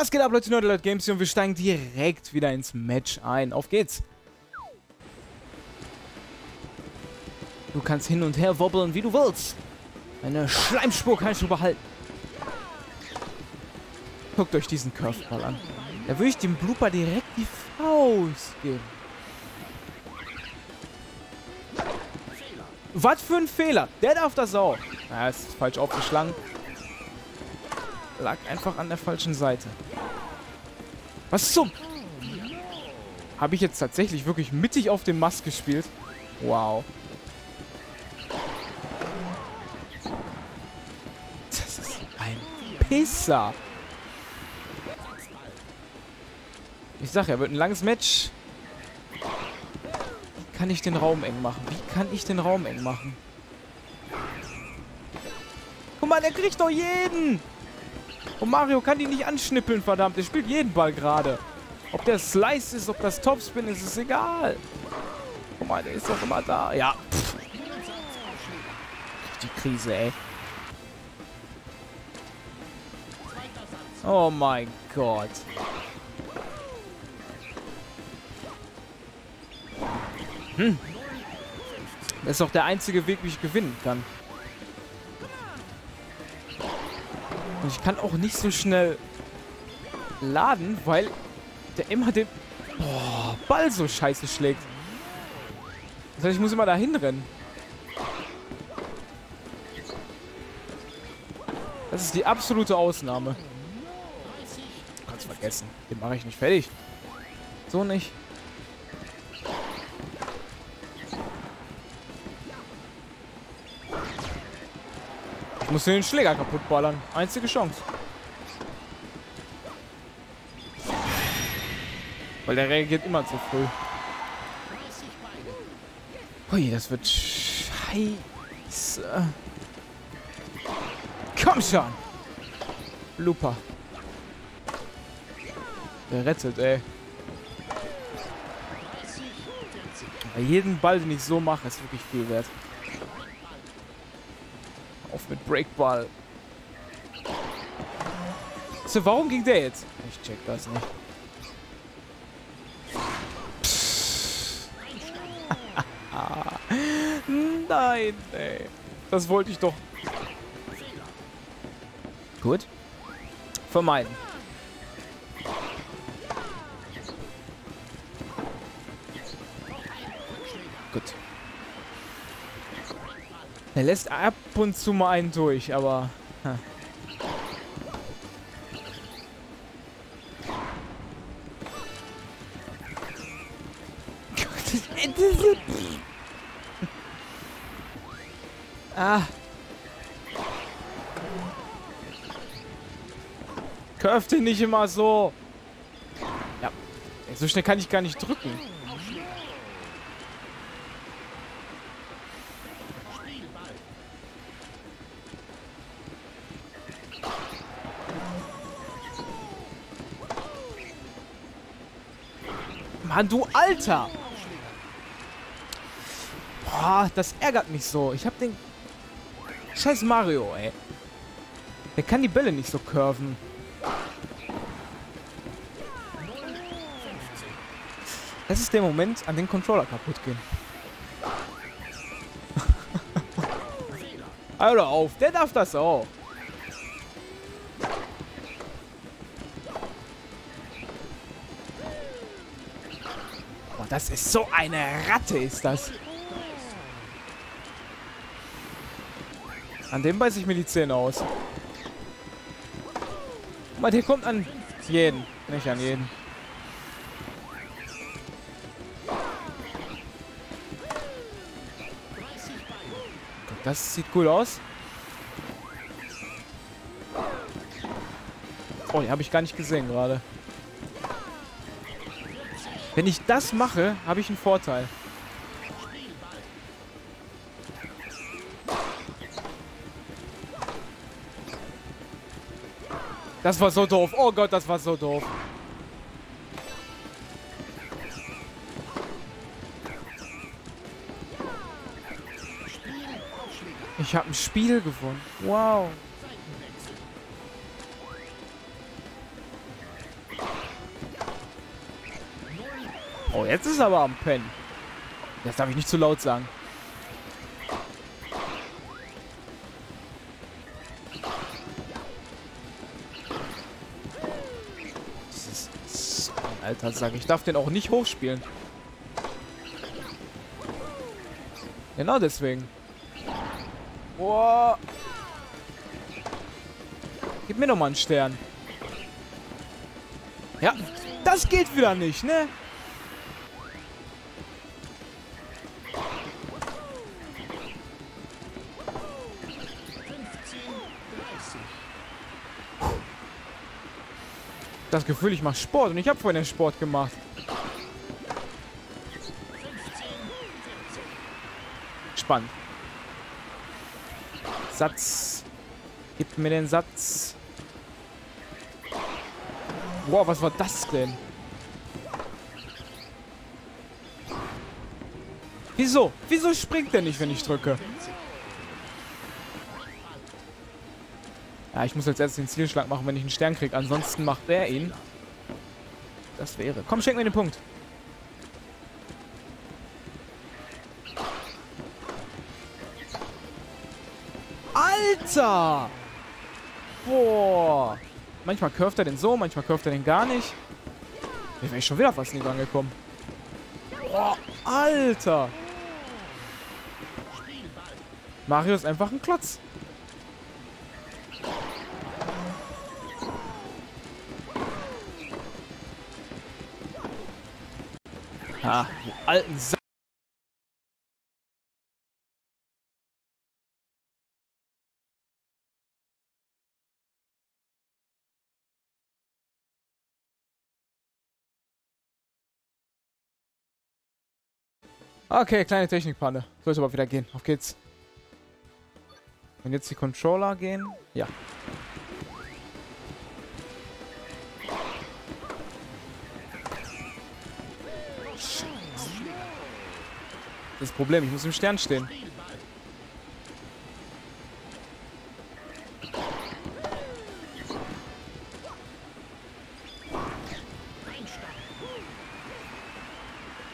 Was geht ab, Leute, Leute, Leute, Games und wir steigen direkt wieder ins Match ein. Auf geht's. Du kannst hin und her wobbeln, wie du willst. Eine Schleimspur kannst du behalten. Guckt euch diesen Curveball an. Da würde ich dem Blooper direkt die Faust geben. Was für ein Fehler. Der darf das auch. Ja, ist falsch aufgeschlagen. Lag einfach an der falschen Seite. Was zum... Habe ich jetzt tatsächlich wirklich mittig auf dem Mast gespielt? Wow. Das ist ein Pisser. Ich sag ja, wird ein langes Match. Wie kann ich den Raum eng machen? Wie kann ich den Raum eng machen? Guck mal, der kriegt doch jeden! Und Mario kann die nicht anschnippeln, verdammt. Der spielt jeden Ball gerade. Ob der Slice ist, ob das Topspin ist, ist egal. Guck mal, der ist doch immer da. Ja. Pff. Die Krise, ey. Oh mein Gott. Hm. Das ist doch der einzige Weg, wie ich gewinnen kann. Und ich kann auch nicht so schnell laden, weil der immer den boah, Ball so scheiße schlägt. Das heißt, ich muss immer da hinrennen. Das ist die absolute Ausnahme. Kannst vergessen. Den mache ich nicht fertig. So nicht. Muss den Schläger kaputt ballern. Einzige Chance. Weil der reagiert immer zu früh. Hui, das wird scheiße. Komm schon! Lupa. Der rettet, ey. Bei jedem Ball, den ich so mache, ist wirklich viel wert. Mit Breakball. So, warum ging der jetzt? Ich check das nicht. Nein, ey. Das wollte ich doch. Gut. Vermeiden. Er lässt ab und zu mal einen durch, aber... Ha. ah. Den nicht immer so. Ja. So schnell kann ich gar nicht drücken. Mann, du Alter! Boah, das ärgert mich so. Ich hab den... Scheiß Mario, ey. Der kann die Bälle nicht so curven. Das ist der Moment, an den Controller kaputt gehen. Hör auf, der darf das auch. Das ist so eine Ratte, ist das. An dem beiße ich mir die Zähne aus. Aber der kommt an jeden, nicht an jeden. Das sieht cool aus. Oh, die habe ich gar nicht gesehen gerade. Wenn ich das mache, habe ich einen Vorteil. Das war so doof. Oh Gott, das war so doof. Ich habe ein Spiel gewonnen. Wow. Oh, jetzt ist er aber am Pen. Das darf ich nicht zu laut sagen. Das ist so ein alter Sack. Ich darf den auch nicht hochspielen. Genau deswegen. Boah. Gib mir doch mal einen Stern. Ja, das geht wieder nicht, ne? Das Gefühl, ich mache Sport und ich habe vorhin Sport gemacht. Spannend. Satz. Gib mir den Satz. Boah, was war das denn? Wieso? Wieso springt der nicht, wenn ich drücke? Ja, ich muss jetzt erst den Zielschlag machen, wenn ich einen Stern kriege. Ansonsten macht der ihn. Das wäre. Komm, schenk mir den Punkt. Alter! Boah. Manchmal curft er den so, manchmal curft er den gar nicht. Jetzt bin ich schon wieder fast nicht angekommen. Boah, Alter! Mario ist einfach ein Klotz. Du alten Sa Okay, kleine Technikpanne. Soll es aber wieder gehen. Auf geht's. Wenn jetzt die Controller gehen. Ja. Das Problem, ich muss im Stern stehen.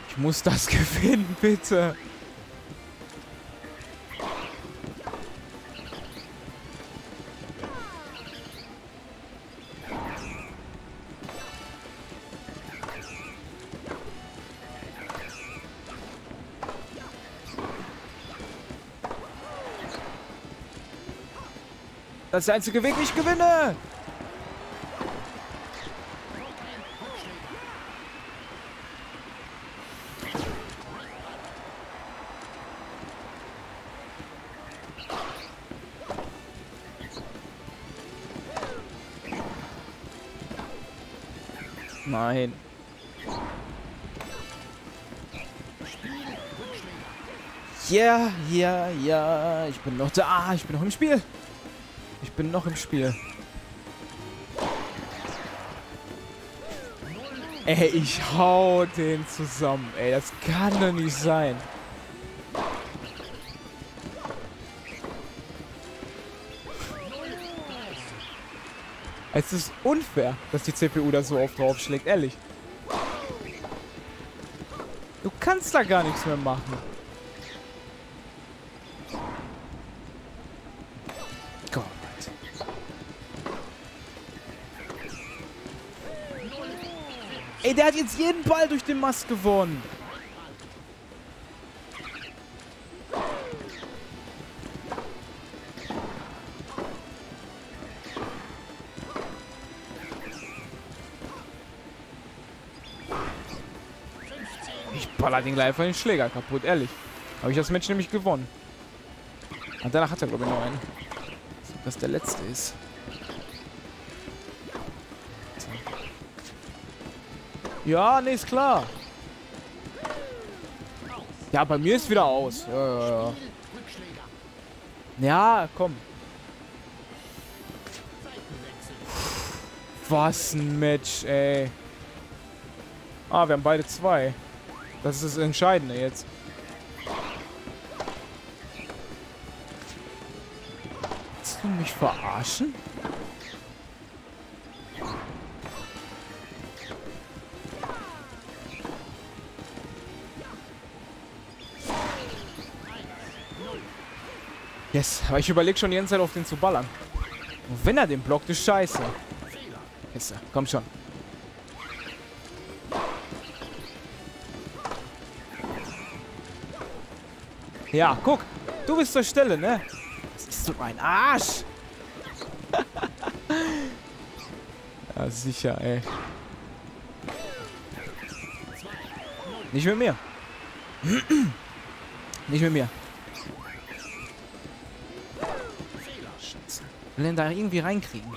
Ich muss das gewinnen, bitte. Das ist der einzige Weg, wie ich gewinne. Nein. Ja, ja, ja. Ich bin noch da. Ich bin noch im Spiel. Bin noch im Spiel. Ey, ich hau den zusammen. Ey, das kann doch nicht sein. Es ist unfair, dass die CPU da so oft draufschlägt, ehrlich. Du kannst da gar nichts mehr machen. Ey, der hat jetzt jeden Ball durch den Mast gewonnen. Ich baller den gleich von den Schläger kaputt, ehrlich. Habe ich das Match nämlich gewonnen. Und danach hat er, glaube ich, noch einen. Das der letzte ist. Ja, nee, ist klar. Ja, bei mir ist wieder aus. Ja, ja, ja. Ja, komm. Was ein Match, ey. Ah, wir haben beide zwei. Das ist das Entscheidende jetzt. Willst du mich verarschen? Yes, aber ich überlege schon die ganze Zeit auf den zu ballern. Und wenn er den blockt, ist scheiße. Yes, komm schon. Ja, guck. Du bist zur Stelle, ne? Das ist so ein Arsch. ja, sicher, ey. Nicht mit mir. Nicht mit mir. Will den da irgendwie reinkriegen.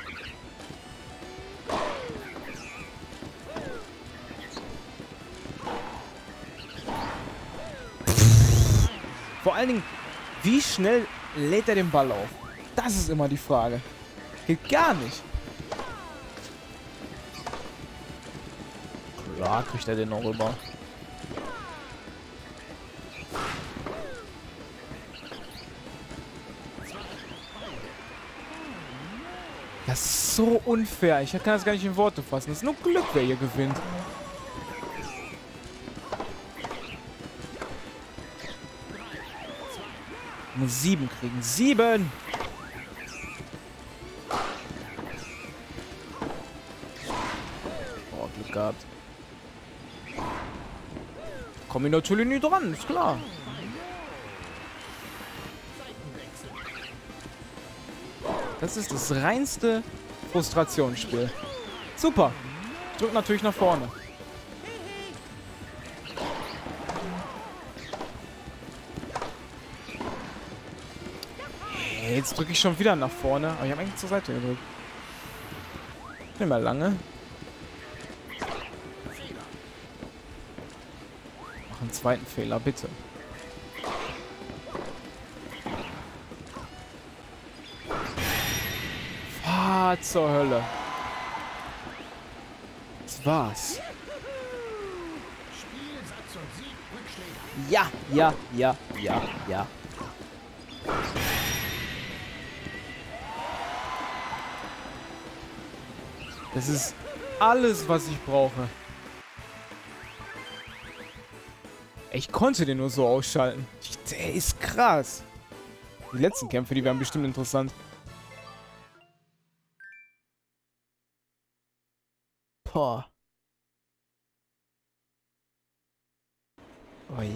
Vor allen Dingen, wie schnell lädt er den Ball auf? Das ist immer die Frage. Geht gar nicht. Klar kriegt er den noch rüber. Das ist so unfair. Ich kann das gar nicht in Worte fassen. Das ist nur Glück, wer hier gewinnt. Muss sieben kriegen. Sieben! Oh, Glück gehabt. Komm ich natürlich nie dran, ist klar. Das ist das reinste Frustrationsspiel. Super. Ich drück natürlich nach vorne. Hey, jetzt drücke ich schon wieder nach vorne. Aber ich habe eigentlich zur Seite gedrückt. Nicht mehr lange. Mach einen zweiten Fehler, bitte. Ah, zur Hölle. Das war's. Ja, ja, ja, ja, ja. Das ist alles, was ich brauche. Ich konnte den nur so ausschalten. Der ist krass. Die letzten Kämpfe, die wären bestimmt interessant.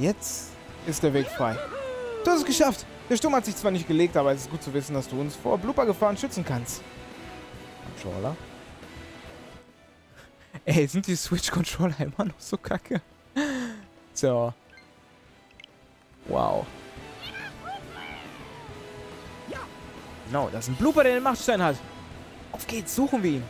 Jetzt ist der Weg frei. Du hast es geschafft. Der Sturm hat sich zwar nicht gelegt, aber es ist gut zu wissen, dass du uns vor Blubbergefahren schützen kannst. Controller? Ey, sind die Switch-Controller immer noch so kacke? So. Wow. Genau, das ist ein Blooper, der den Machtstein hat. Auf geht's, suchen wir ihn.